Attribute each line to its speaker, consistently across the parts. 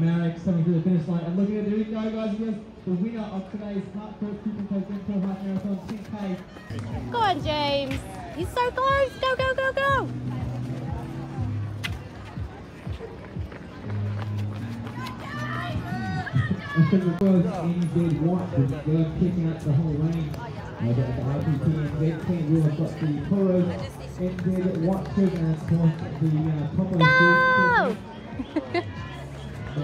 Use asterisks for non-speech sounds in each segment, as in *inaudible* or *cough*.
Speaker 1: Marek coming through the finish line. And looking at the go, guys and girls, the winner of today's Park Court Super Coast Half Marathon 10K.
Speaker 2: Go on, James. He's so close. Go, go, go, go. *laughs*
Speaker 1: I think it was NZ Watford. They're kicking out the whole lane. Uh, the, the RPT NZ team will have got the Toros, NZ Watford, and of course the uh, Topo
Speaker 2: Go!
Speaker 1: And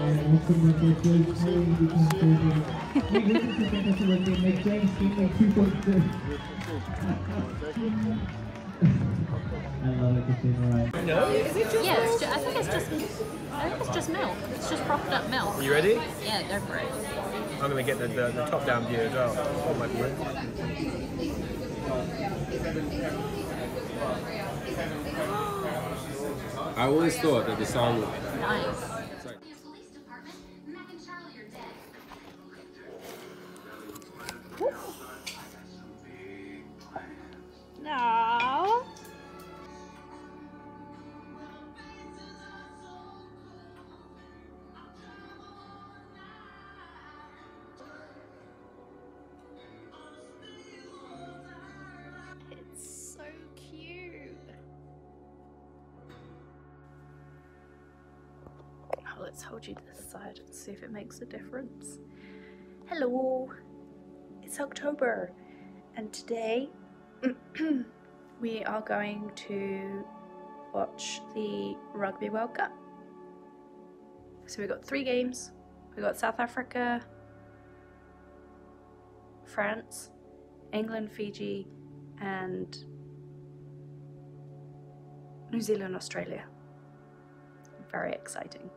Speaker 1: also number three, Chloe becomes third. Hey, this is the fantasy record. Make James Finley 2.2. I love it, Christina, right?
Speaker 2: Yeah, it's ju- I think it's just. I think it's just milk. It's just propped up milk.
Speaker 3: Are you ready?
Speaker 2: Yeah, go for it.
Speaker 3: I'm going to get the, the, the top down view as well. Oh my god.
Speaker 4: I always thought that the song.
Speaker 2: Nice. Let's hold you to the side and see if it makes a difference. Hello, it's October, and today *clears throat* we are going to watch the Rugby World Cup. So we've got three games. We've got South Africa, France, England, Fiji, and New Zealand, Australia. Very exciting.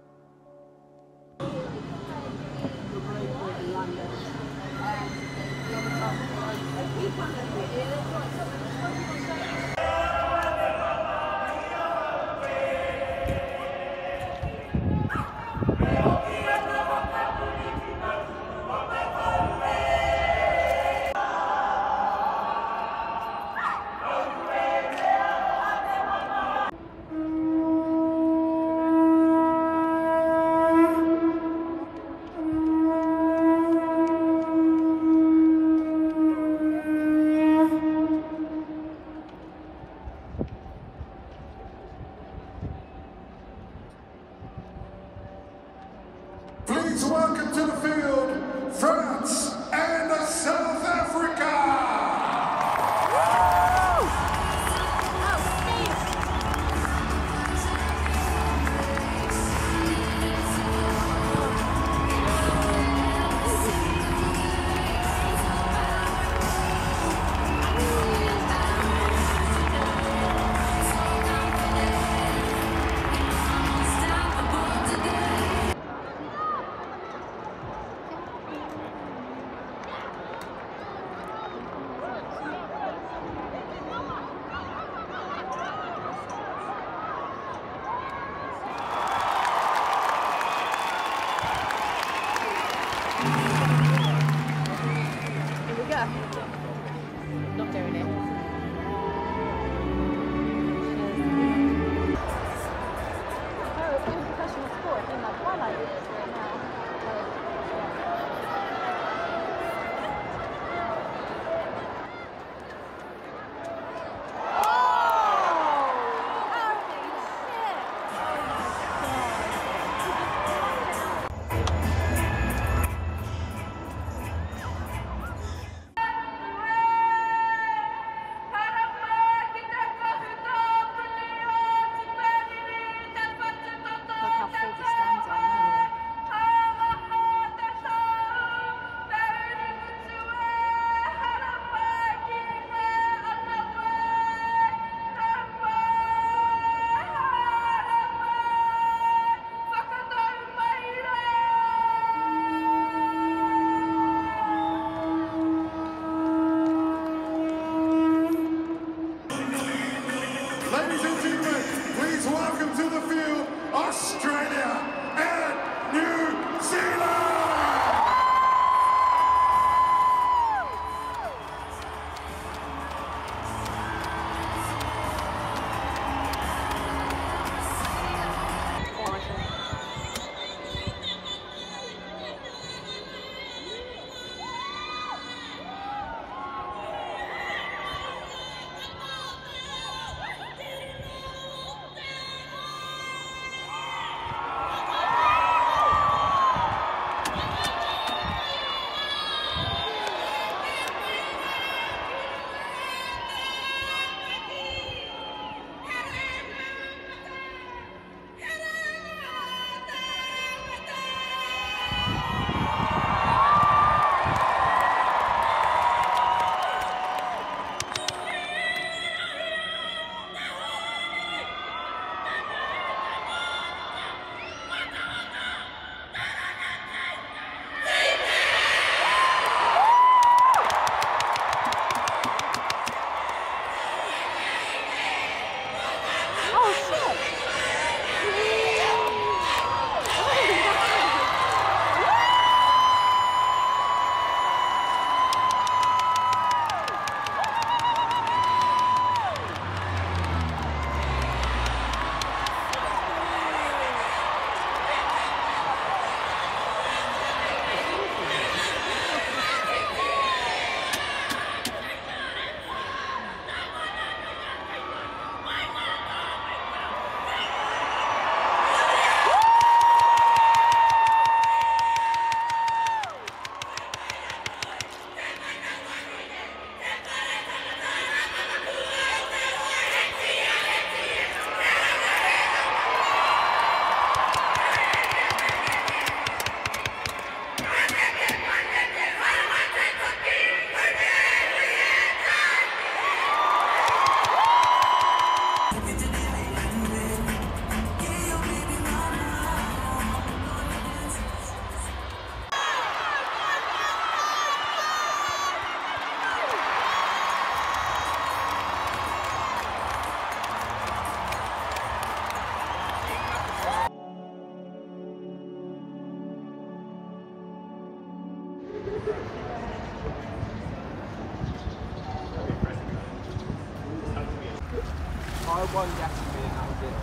Speaker 3: I won Jacksonville and that was it.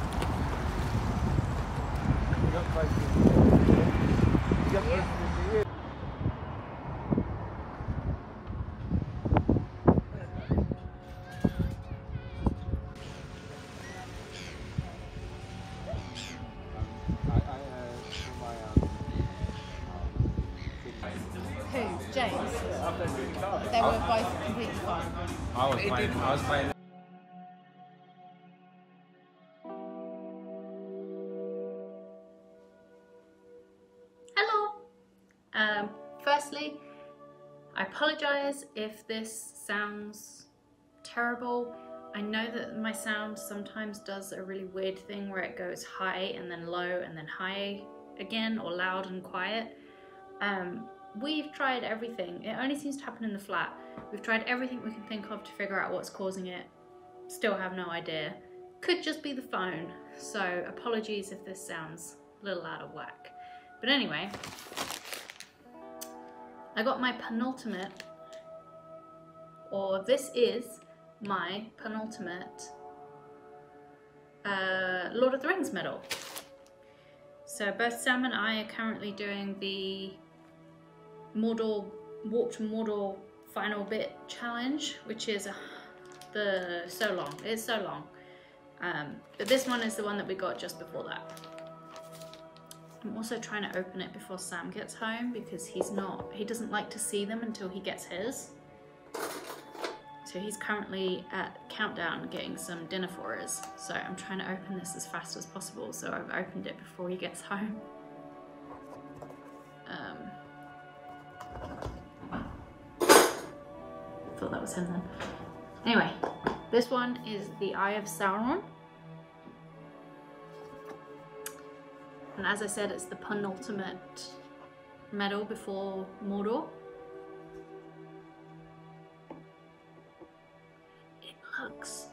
Speaker 3: You got close to You got close to the year. I, I, uh, for my, um,
Speaker 5: Who? James?
Speaker 3: I've done really hard.
Speaker 5: They were both completely fine.
Speaker 4: I was playing. I was playing.
Speaker 2: Um, firstly, I apologise if this sounds terrible. I know that my sound sometimes does a really weird thing where it goes high and then low and then high again or loud and quiet. Um, we've tried everything. It only seems to happen in the flat. We've tried everything we can think of to figure out what's causing it. Still have no idea. Could just be the phone. So apologies if this sounds a little out of whack. But anyway, I got my penultimate, or this is my penultimate uh, Lord of the Rings medal. So both Sam and I are currently doing the Mordor, Warped Mordor final bit challenge, which is uh, the so long. It's so long. Um, but this one is the one that we got just before that. I'm also trying to open it before Sam gets home because he's not, he doesn't like to see them until he gets his. So he's currently at Countdown getting some dinner for us. So I'm trying to open this as fast as possible. So I've opened it before he gets *laughs* home. Um, thought that was him then. Anyway, this one is the Eye of Sauron. And as I said, it's the penultimate medal before Mordor. It looks.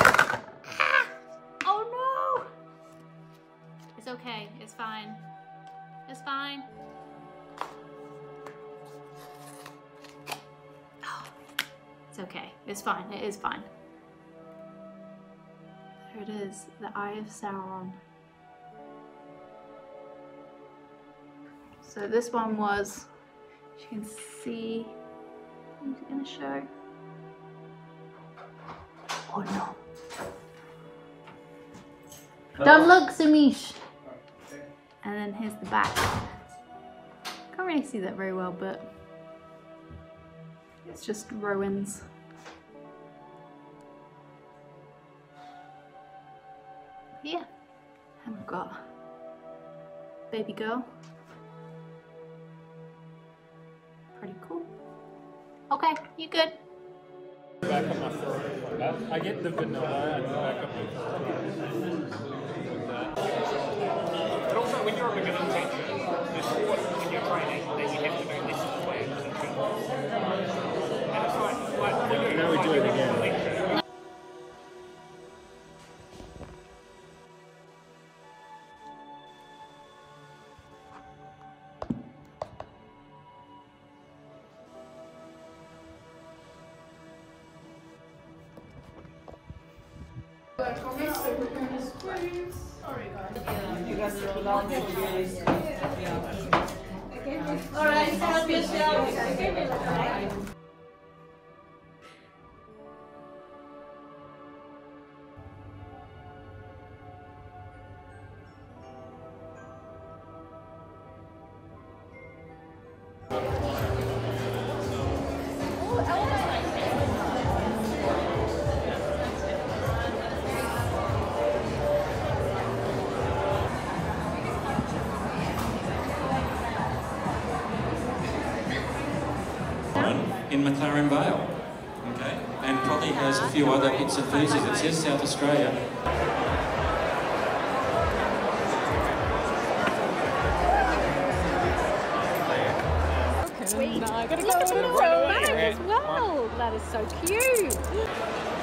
Speaker 2: Ah! Oh no! It's okay, it's fine. It's fine. Oh, it's okay, it's fine, it is fine. There it is, the Eye of Sauron. So this one was, as you can see, I'm just gonna show. Oh no. Oh. Don't look, Samish! And then here's the back. Can't really see that very well, but it's just Rowan's. Baby girl. Pretty cool. Okay, you good?
Speaker 6: back on my. I get the vanilla and the back up
Speaker 7: But also, when you're a beginning teacher, there's thought when you're training that you have to do this way. And it's like, like when you're
Speaker 6: Now we do it again.
Speaker 7: Lecture,
Speaker 8: in McLaren Vale. Okay, and probably has a few other hits and pieces. It says South Australia.
Speaker 5: Sweet. I gotta Look at the little bag as well. That is so cute.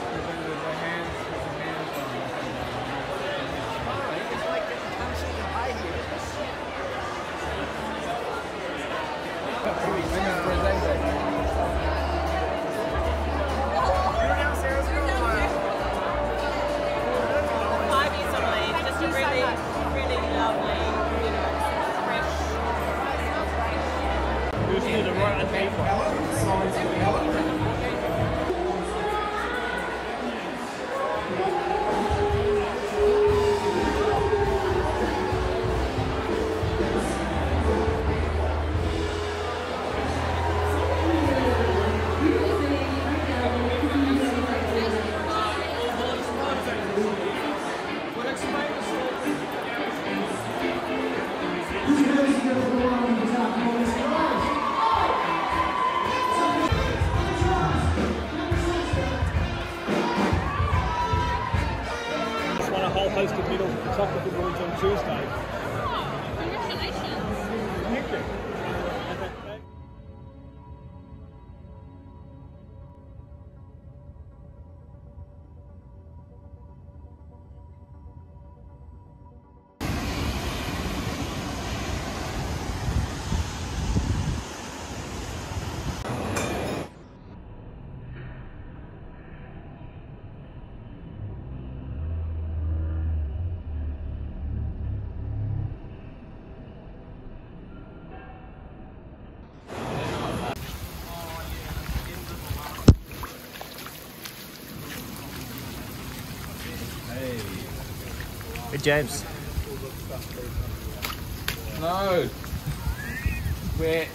Speaker 9: James.
Speaker 10: No. We're